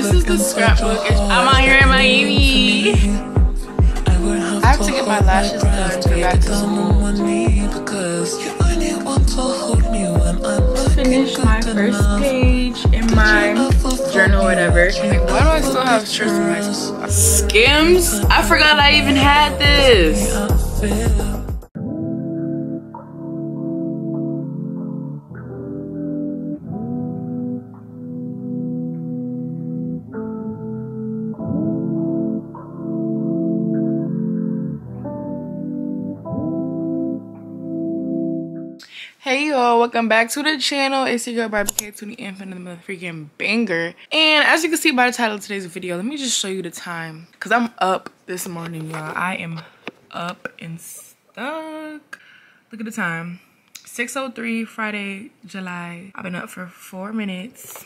This is the scrapbook. I'm out here in Miami. I have to get my lashes done for back to school. Finish my first page in my journal, whatever. Like, why do I still have shirts in my Skims? I forgot I even had this. Hey y'all, welcome back to the channel. It's your girl Barbie Kay to the infinite the freaking banger. And as you can see by the title of today's video, let me just show you the time. Cause I'm up this morning, y'all. I am up and stuck. Look at the time. 6.03 Friday, July. I've been up for four minutes.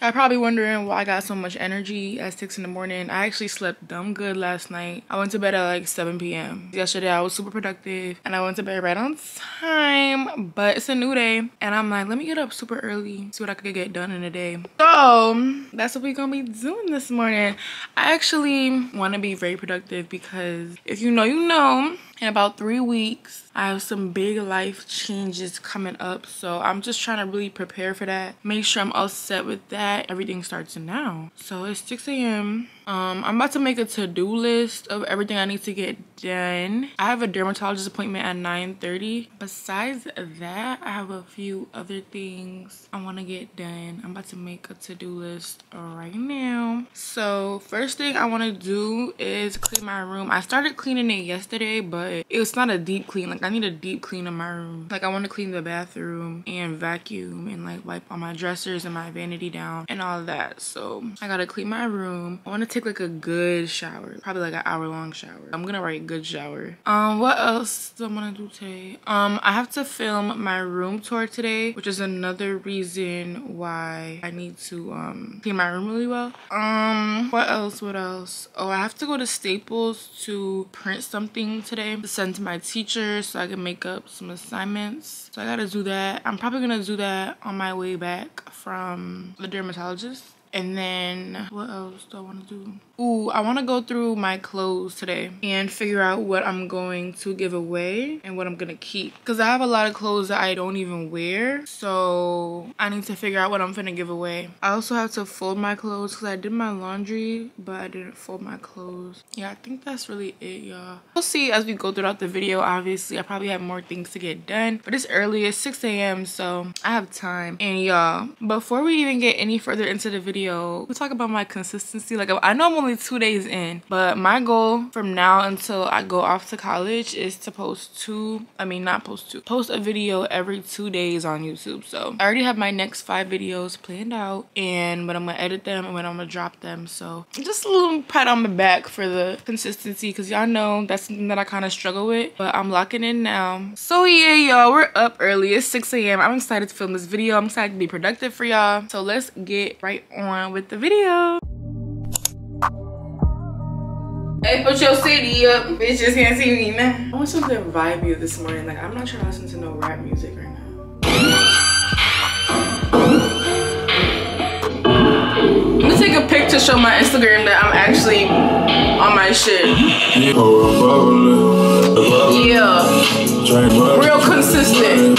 Y'all probably wondering why I got so much energy at 6 in the morning. I actually slept dumb good last night. I went to bed at like 7 p.m. Yesterday I was super productive and I went to bed right on time. But it's a new day and I'm like, let me get up super early, see what I could get done in a day. So that's what we're gonna be doing this morning. I actually wanna be very productive because if you know, you know in about three weeks i have some big life changes coming up so i'm just trying to really prepare for that. Make sure i'm all set with that. Everything starts now. So it's 6 a.m um, I'm about to make a to-do list of everything I need to get done. I have a dermatologist appointment at 9.30. Besides that, I have a few other things I want to get done. I'm about to make a to-do list right now. So first thing I want to do is clean my room. I started cleaning it yesterday, but it's not a deep clean. Like I need a deep clean of my room. Like I want to clean the bathroom and vacuum and like wipe all my dressers and my vanity down and all that. So I got to clean my room. I want to take take like a good shower probably like an hour long shower. I'm gonna write good shower. Um what else do i want to do today? Um i have to film my room tour today which is another reason why i need to um clean my room really well. Um what else what else? Oh i have to go to staples to print something today to send to my teacher so i can make up some assignments. So i gotta do that. I'm probably gonna do that on my way back from the dermatologist and then what else do I want to do? Ooh, I want to go through my clothes today and figure out what I'm going to give away and what I'm going to keep. Because I have a lot of clothes that I don't even wear. So I need to figure out what I'm going to give away. I also have to fold my clothes because I did my laundry, but I didn't fold my clothes. Yeah, I think that's really it, y'all. We'll see as we go throughout the video. Obviously, I probably have more things to get done. But it's early. It's 6 a.m. So I have time. And y'all, before we even get any further into the video, we talk about my consistency. Like, I know I'm only only two days in but my goal from now until i go off to college is to post two i mean not post two post a video every two days on youtube. So i already have my next five videos planned out and when i'm gonna edit them and when i'm gonna drop them. So just a little pat on the back for the consistency because y'all know that's something that i kind of struggle with but i'm locking in now. So yeah y'all we're up early. It's 6 a.m i'm excited to film this video. I'm excited to be productive for y'all. So let's get right on with the video Hey, put your city up. Bitches can't see me now. I want something vibey this morning. Like, I'm not trying to listen to no rap music right now. I'm gonna take a pic to show my Instagram that I'm actually on my shit. Yeah. Real consistent.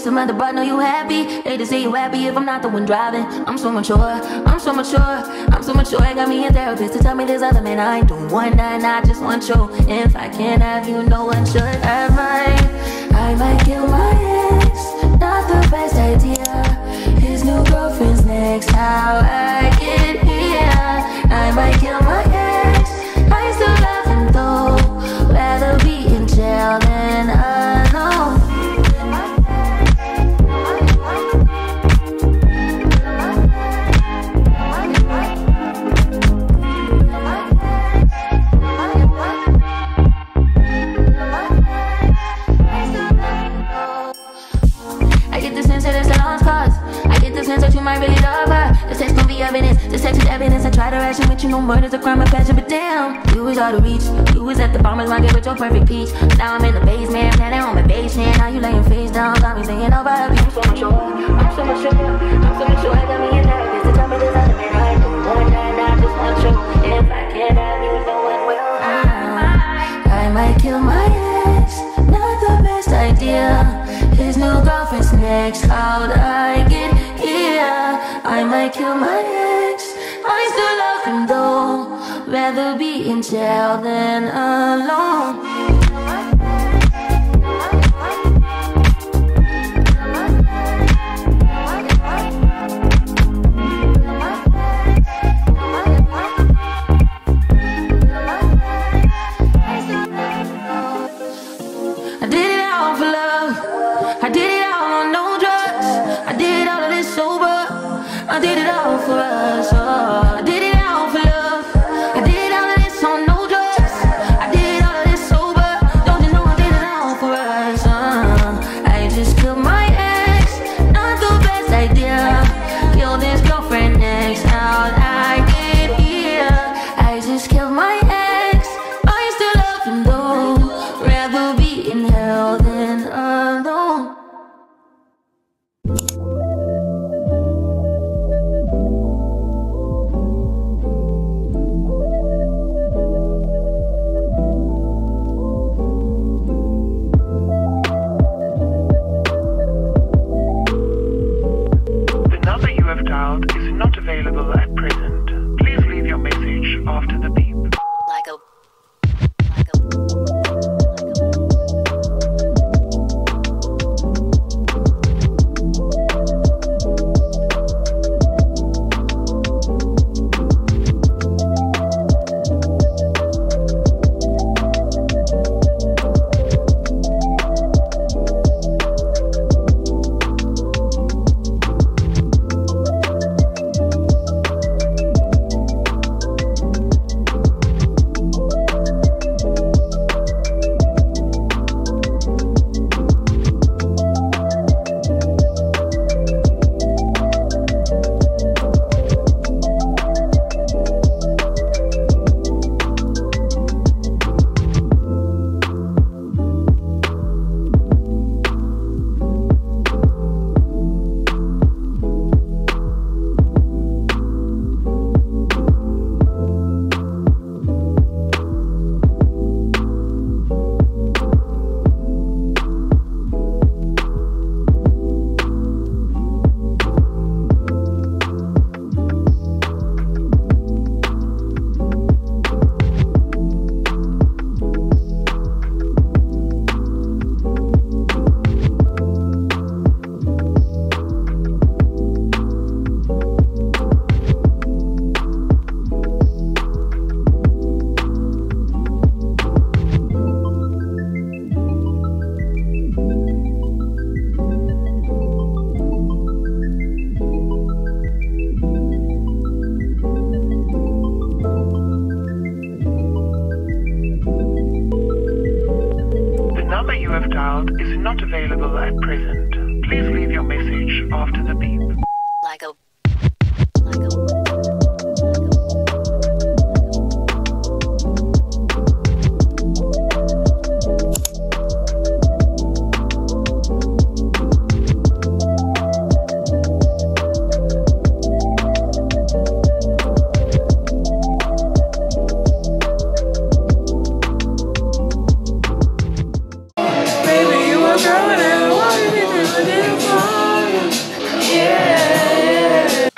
You some other, but know you happy. Hate to see you happy if I'm not the one driving. I'm so mature, I'm so mature, I'm so mature. I got me a therapist to tell me there's other men I ain't doing one night, I just want you. If I can't have you, no one should. I might, I might kill my ex. Not the best idea. Next. How'd I get here? I might kill my ex. I still love him though. Rather be in jail than alone.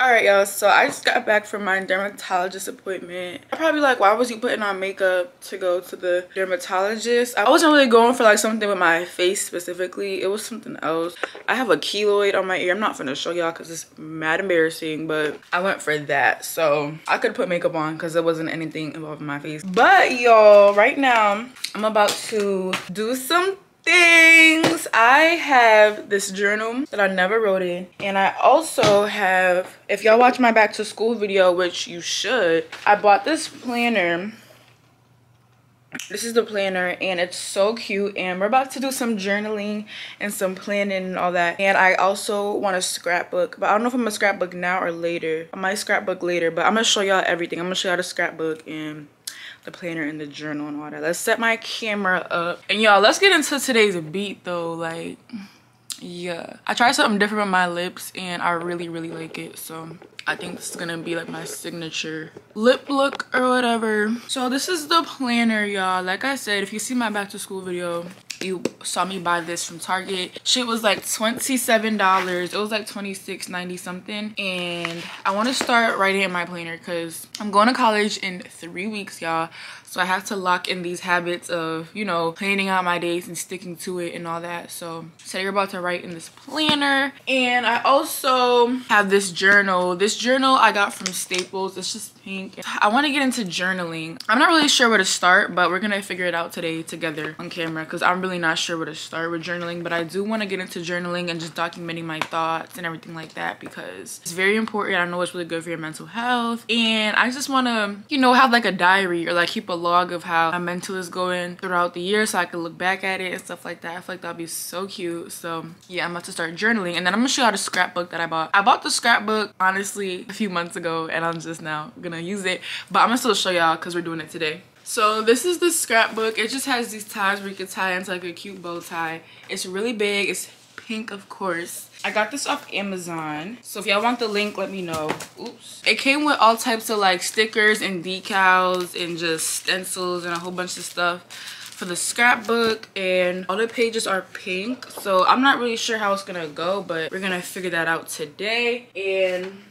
Alright, y'all. So I just got back from my dermatologist appointment. I'm probably like, why was you putting on makeup to go to the dermatologist? I wasn't really going for like something with my face specifically. It was something else. I have a keloid on my ear. I'm not gonna show y'all because it's mad embarrassing, but I went for that. So I could put makeup on because there wasn't anything involved in my face. But y'all, right now, I'm about to do some things. I have this journal that I never wrote in. And I also have, if y'all watch my back to school video, which you should, I bought this planner. This is the planner and it's so cute and we're about to do some journaling and some planning and all that. And I also want a scrapbook, but I don't know if I'm gonna scrapbook now or later. I might scrapbook later, but I'm gonna show y'all everything. I'm gonna show y'all the scrapbook and the planner and the journal and all that. Let's set my camera up. And y'all, let's get into today's beat though. Like, yeah. I tried something different with my lips and I really, really like it. So I think this is gonna be like my signature lip look or whatever. So this is the planner, y'all. Like I said, if you see my back to school video, you saw me buy this from Target. Shit was like $27. It was like $26.90 something. And I want to start writing in my planner because I'm going to college in three weeks, y'all. So I have to lock in these habits of, you know, planning out my days and sticking to it and all that. So today we're about to write in this planner. And I also have this journal. This journal I got from Staples. It's just pink. I want to get into journaling. I'm not really sure where to start, but we're going to figure it out today together on camera because I'm really not sure where to start with journaling. But I do want to get into journaling and just documenting my thoughts and everything like that because it's very important. I know it's really good for your mental health. And I just want to, you know, have like a diary or like keep a log of how my mental is going throughout the year so I can look back at it and stuff like that. I feel like that'd be so cute. So yeah, I'm about to start journaling and then I'm gonna show you the scrapbook that I bought. I bought the scrapbook honestly a few months ago and I'm just now gonna use it. But I'm gonna still show y'all because we're doing it today. So this is the scrapbook. It just has these ties where you can tie into like a cute bow tie. It's really big. It's pink, of course. I got this off Amazon. So if y'all want the link, let me know. Oops. It came with all types of like stickers and decals and just stencils and a whole bunch of stuff for the scrapbook and all the pages are pink. So I'm not really sure how it's gonna go, but we're gonna figure that out today. And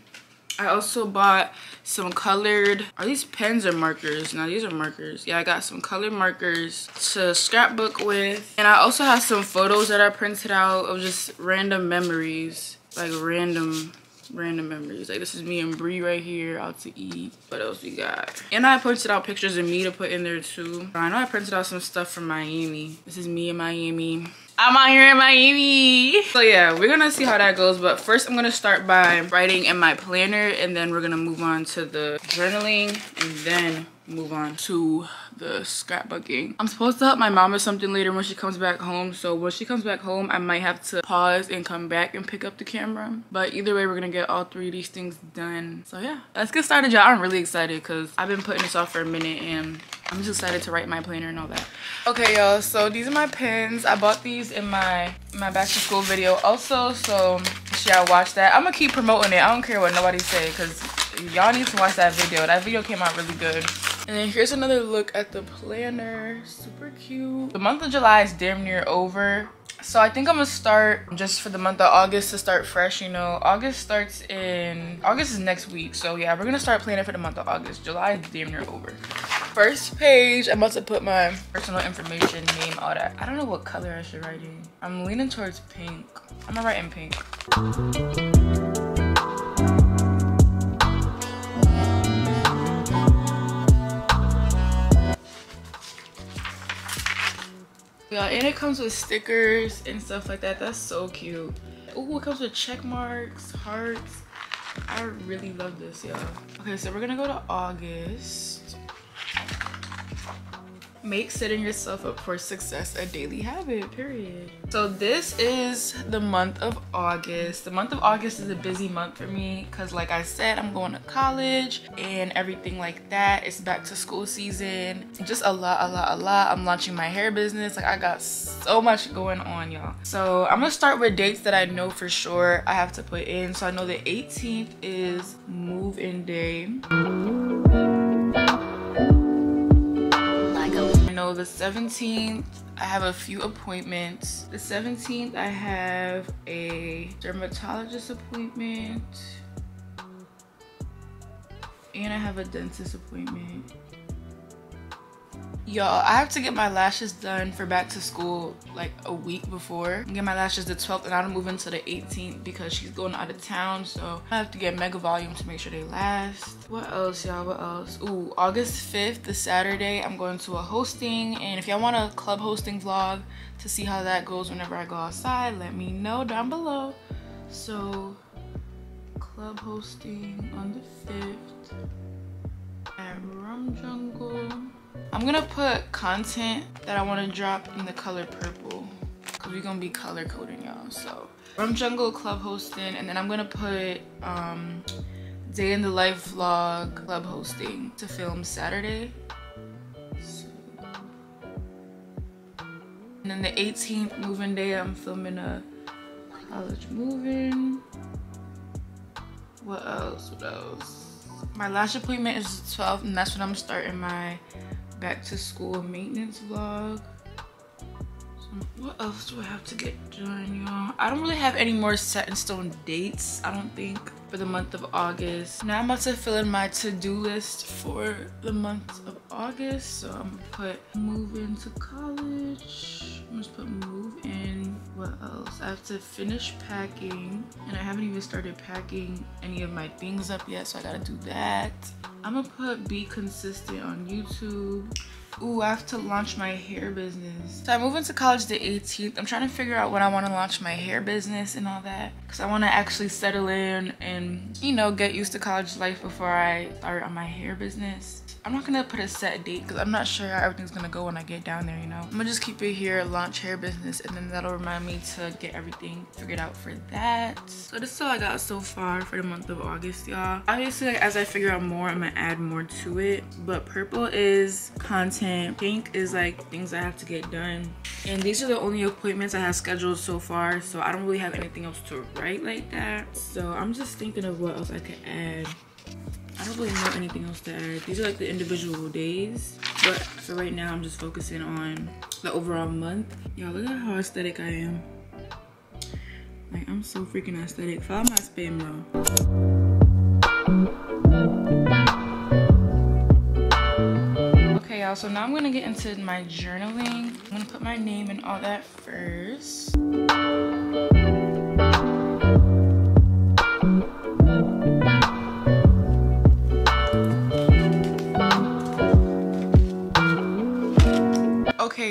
I also bought some colored, are these pens or markers? No, these are markers. Yeah, I got some colored markers to scrapbook with. And I also have some photos that I printed out of just random memories, like random random memories like this is me and Bree right here out to eat what else we got and i printed out pictures of me to put in there too i know i printed out some stuff from miami this is me in miami I'm out here in Miami. So yeah, we're gonna see how that goes. But first I'm gonna start by writing in my planner and then we're gonna move on to the journaling and then move on to the scrapbooking. I'm supposed to help my mom with something later when she comes back home. So when she comes back home, I might have to pause and come back and pick up the camera. But either way, we're gonna get all three of these things done. So yeah, let's get started, y'all. I'm really excited because I've been putting this off for a minute and I'm just excited to write my planner and all that. Okay, y'all, so these are my pens. I bought these in my my back to school video also, so y'all watch that. I'm gonna keep promoting it. I don't care what nobody say because y'all need to watch that video. That video came out really good. And then here's another look at the planner. Super cute. The month of July is damn near over. So I think I'm gonna start just for the month of August to start fresh, you know. August starts in, August is next week. So yeah, we're gonna start planning for the month of August. July is damn near over. First page, I'm about to put my personal information, name, all that. I don't know what color I should write in. I'm leaning towards pink. I'm gonna write in pink. Yeah, and it comes with stickers and stuff like that. That's so cute. Ooh, it comes with check marks, hearts. I really love this, y'all. Okay, so we're gonna go to August. Make setting yourself up for success a daily habit, period. So this is the month of August. The month of August is a busy month for me because like I said, I'm going to college and everything like that. It's back to school season. Just a lot, a lot, a lot. I'm launching my hair business. Like I got so much going on, y'all. So I'm gonna start with dates that I know for sure I have to put in. So I know the 18th is move-in day. The 17th, I have a few appointments. The 17th, I have a dermatologist appointment. And I have a dentist appointment. Y'all, I have to get my lashes done for back to school like a week before. Get my lashes the 12th and I don't move until the 18th because she's going out of town. So I have to get mega volume to make sure they last. What else, y'all? What else? Ooh, August 5th, the Saturday, I'm going to a hosting. And if y'all want a club hosting vlog to see how that goes whenever I go outside, let me know down below. So, club hosting on the 5th I'm gonna put content that I want to drop in the color purple because we're gonna be color coding y'all. So Rum Jungle club hosting, and then I'm gonna put um, day in the life vlog club hosting to film Saturday. So- And then the 18th moving day, I'm filming a college moving. What else? What else? My last appointment is the 12th, and that's when I'm starting my back to school maintenance vlog. So what else do I have to get done, y'all? I don't really have any more set in stone dates, I don't think, for the month of August. Now I'm about to fill in my to-do list for the month of August. So I'm gonna put move into college. I'm just put move in. What else? I have to finish packing, and I haven't even started packing any of my things up yet, so I gotta do that. I'm gonna put be consistent on YouTube. Ooh, I have to launch my hair business. So I move into college the 18th. I'm trying to figure out when I want to launch my hair business and all that. Because I want to actually settle in and, you know, get used to college life before I start on my hair business. I'm not gonna put a set date because I'm not sure how everything's gonna go when I get down there, you know. I'm gonna just keep it here, launch hair business, and then that'll remind me to get everything figured out for that. So this is all I got so far for the month of August, y'all. Obviously, like, as I figure out more, I'm gonna add more to it. But purple is content, pink is like things I have to get done. And these are the only appointments I have scheduled so far, so I don't really have anything else to write like that. So I'm just thinking of what else I could add. I don't really know anything else to add. These are like the individual days. But for right now, I'm just focusing on the overall month. Y'all, look at how aesthetic I am. Like, I'm so freaking aesthetic. Follow my spam though. Okay, y'all, so now I'm gonna get into my journaling. I'm gonna put my name and all that first.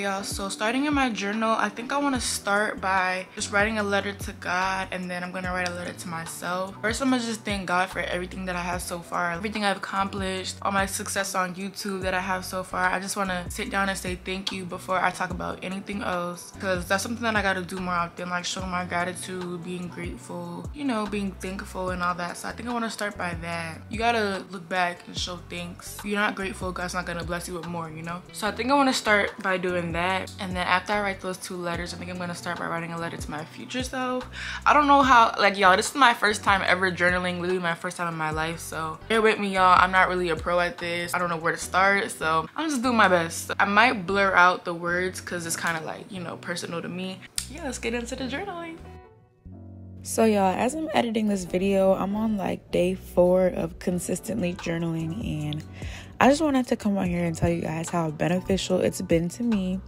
Y'all, so starting in my journal, I think I want to start by just writing a letter to God and then I'm to write a letter to myself. First, I'm to just thank God for everything that I have so far, everything I've accomplished, all my success on YouTube that I have so far. I just want to sit down and say thank you before I talk about anything else because that's something that I got to do more often, like showing my gratitude, being grateful, you know, being thankful and all that. So I think I want to start by that. You got to look back and show thanks. If you're not grateful, God's not to bless you with more, you know? So I think I want to start by doing that. And then after I write those two letters, I think I'm gonna start by writing a letter to my future self. I don't know how, like y'all, this is my first time ever journaling, literally my first time in my life. So bear with me, y'all. I'm not really a pro at this. I don't know where to start. So I'm just doing my best. I might blur out the words because it's kind of like, you know, personal to me. Yeah, let's get into the journaling. So, y'all, as I'm editing this video, I'm on like day four of consistently journaling, and I just wanted to come on here and tell you guys how beneficial it's been to me.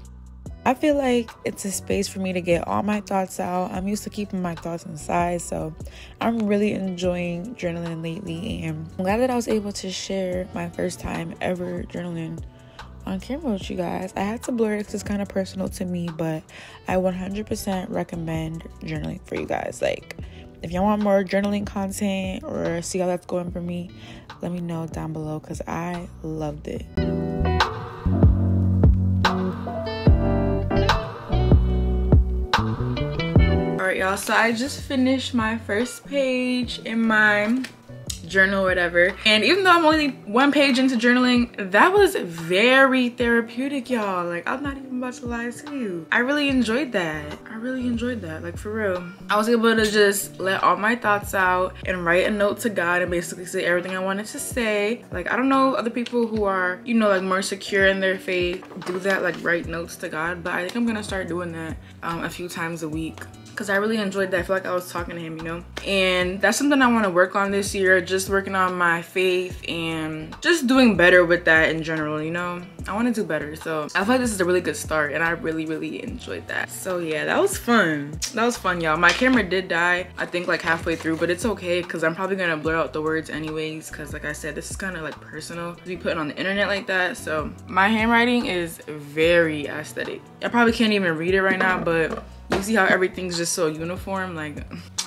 I feel like it's a space for me to get all my thoughts out. I'm used to keeping my thoughts inside, so I'm really enjoying journaling lately, and I'm glad that I was able to share my first time ever journaling on camera with you guys. I had to blur it because it's kind of personal to me, but I 100% recommend journaling for you guys. Like, if y'all want more journaling content or see how that's going for me, let me know down below because I loved it. All right, y'all. So I just finished my first page in my journal or whatever. And even though i'm only one page into journaling that was very therapeutic y'all. Like i'm not even about to lie to you. I really enjoyed that. I really enjoyed that like for real. I was able to just let all my thoughts out and write a note to god and basically say everything i wanted to say. Like i don't know other people who are you know like more secure in their faith do that like write notes to god but i think i'm gonna start doing that um, a few times a week because I really enjoyed that. I feel like I was talking to him, you know? And that's something I want to work on this year, just working on my faith and just doing better with that in general, you know? I want to do better. So I feel like this is a really good start and I really, really enjoyed that. So yeah, that was fun. That was fun, y'all. My camera did die, I think like halfway through, but it's okay because I'm probably going to blur out the words anyways because like I said, this is kind of like personal to be putting on the internet like that. So my handwriting is very aesthetic. I probably can't even read it right now, but you see how everything's just so uniform? Like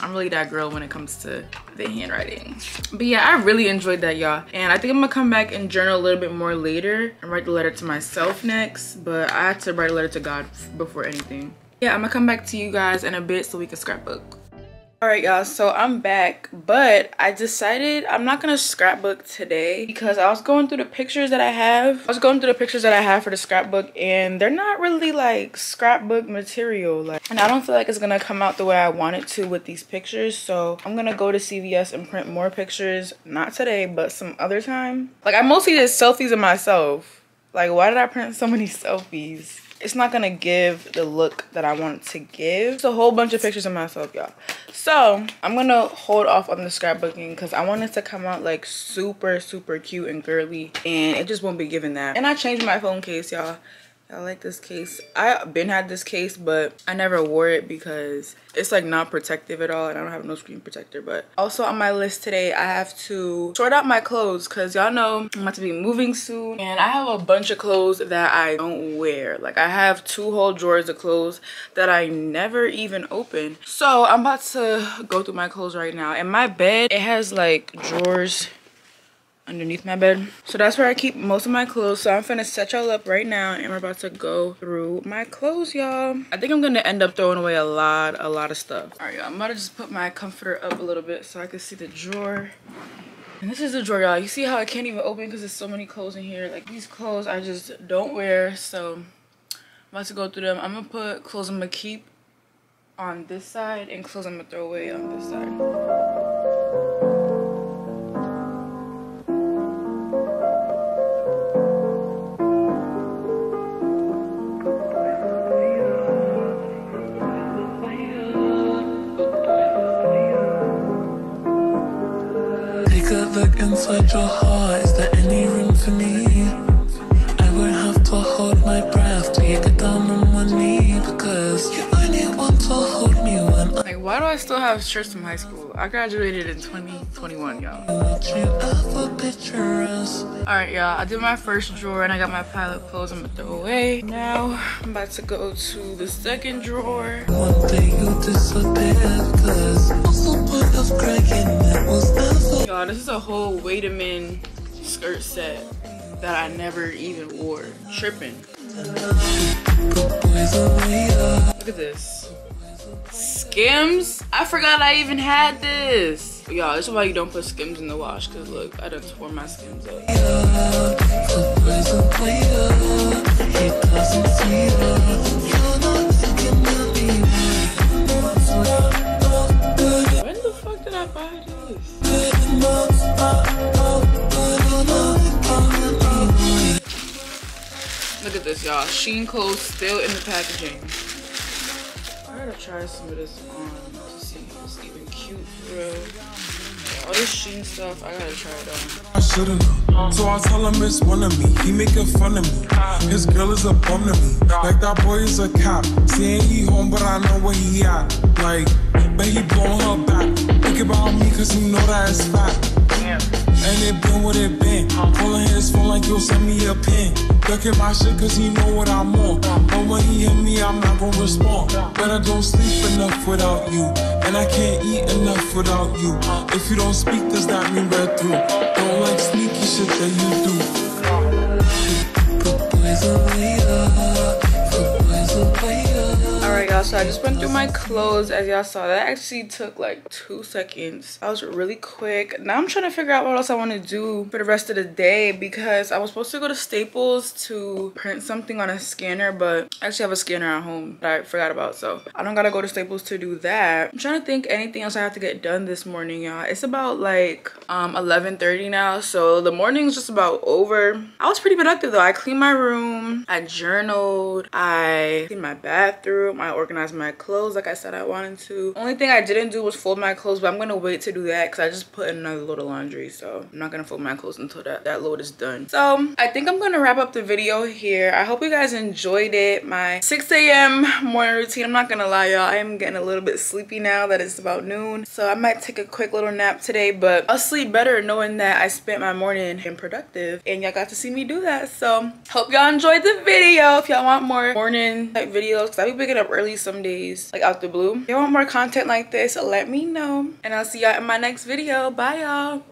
i'm really that girl when it comes to the handwriting. But yeah i really enjoyed that y'all. And i think i'm gonna come back and journal a little bit more later and write the letter to myself next. But i had to write a letter to god before anything. Yeah i'm gonna come back to you guys in a bit so we can scrapbook all right y'all so i'm back but i decided i'm not gonna scrapbook today because i was going through the pictures that i have i was going through the pictures that i have for the scrapbook and they're not really like scrapbook material like and i don't feel like it's gonna come out the way i want it to with these pictures so i'm gonna go to cvs and print more pictures not today but some other time like i mostly did selfies of myself like why did i print so many selfies it's not gonna give the look that I want to give. It's a whole bunch of pictures of myself, y'all. So I'm gonna hold off on the scrapbooking because I want it to come out like super, super cute and girly and it just won't be giving that. And I changed my phone case, y'all. I like this case. I been had this case, but I never wore it because it's like not protective at all and I don't have no screen protector. But also on my list today, I have to sort out my clothes because y'all know I'm about to be moving soon. And I have a bunch of clothes that I don't wear. Like I have two whole drawers of clothes that I never even open. So I'm about to go through my clothes right now. And my bed, it has like drawers underneath my bed. So that's where I keep most of my clothes. So I'm finna set y'all up right now and we're about to go through my clothes, y'all. I think I'm gonna end up throwing away a lot, a lot of stuff. All right, y'all, I'm about to just put my comforter up a little bit so I can see the drawer. And this is the drawer, y'all. You see how I can't even open because there's so many clothes in here. Like these clothes I just don't wear. So I'm about to go through them. I'm gonna put clothes I'm gonna keep on this side and clothes I'm gonna throw away on this side. Inside your heart. Is there any room for me? I won't have to hold my breath till you get down on one knee because you only want to hold me when I Like, why do I still have shirts from high school? I graduated in 2021, y'all. want you ever picture us. All right, y'all. I did my first drawer and I got my pile of clothes I'm gonna throw away. Now I'm about to go to the second drawer. One day you what's the point of crying? It was Y'all, this is a whole wait a minute skirt set that I never even wore. Tripping. Look at this. Skims? I forgot I even had this. Y'all, this is why you don't put Skims in the wash. Cause look, I done tore my Skims up. This, y'all. Shein clothes still in the packaging. I gotta try some of this on to see if it's even cute, bro. All this Shein stuff, I gotta try it on. I should've known. So I tell him it's one of me. He making fun of me. His girl is a bum to me. Like that boy is a cop. Saying he home, but I know where he at. Like, but he blowing her back. Think about me, cause he know that it's fat. And it been what it been. Pulling his phone like yo, send me a pin. Ducking my shit cause he know what I'm on. But when he hit me, I'm not gonna respond. But I don't sleep enough without you. And I can't eat enough without you. If you don't speak, does that mean we're through? Don't like sneaky shit that you do. Boys away. Boys away. Y'all, so i just went through my clothes as y'all saw. That actually took like two seconds. I was really quick. Now i'm trying to figure out what else i want to do for the rest of the day because i was supposed to go to staples to print something on a scanner but i actually have a scanner at home that i forgot about so i don't gotta go to staples to do that. I'm trying to think anything else i have to get done this morning y'all. It's about like um 11 30 now so the morning's just about over. I was pretty productive though. I cleaned my room i journaled i cleaned my bathroom i organized my clothes like i said i wanted to. Only thing i didn't do was fold my clothes but i'm gonna wait to do that because i just put another load of laundry so i'm not gonna fold my clothes until that that load is done. So i think i'm gonna wrap up the video here. I hope you guys enjoyed it. My 6 a.m morning routine i'm not gonna lie y'all. I am getting a little bit sleepy now that it's about noon so i might take a quick little nap today but i'll sleep better knowing that i spent my morning being productive and y'all got to see me do that. So hope y'all enjoyed the video. If y'all want more morning type videos because i be waking up early some days like out the blue. If y'all want more content like this let me know. And i'll see y'all in my next video. Bye y'all